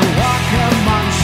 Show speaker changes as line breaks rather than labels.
to walk amongst